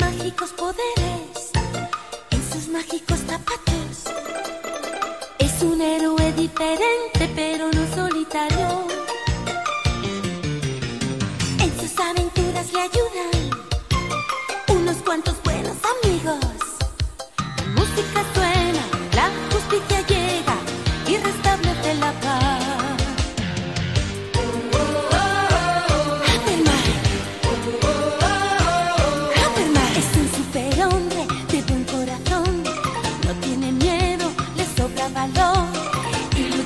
mágicos poderes en sus mágicos zapatos. Es un héroe diferente, pero no solitario. En sus aventuras le ayudan unos cuantos buenos amigos. La música suena, la justicia llega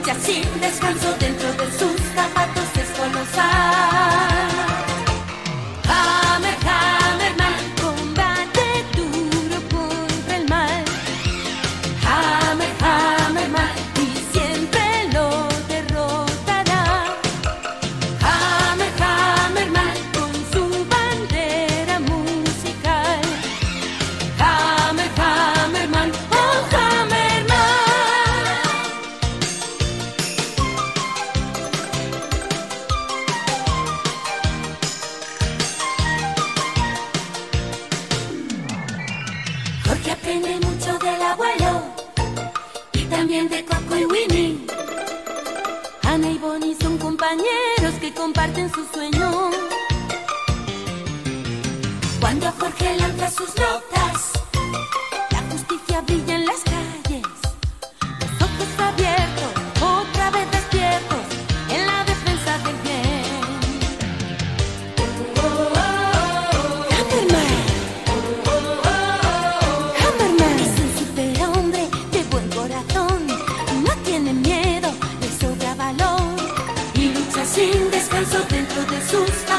lucha sin descanso dentro de sus zapatos, es. De Coco y Winnie. Ana y Bonnie son compañeros que comparten su sueño. Cuando Jorge lanza sus notas, descanso dentro de sus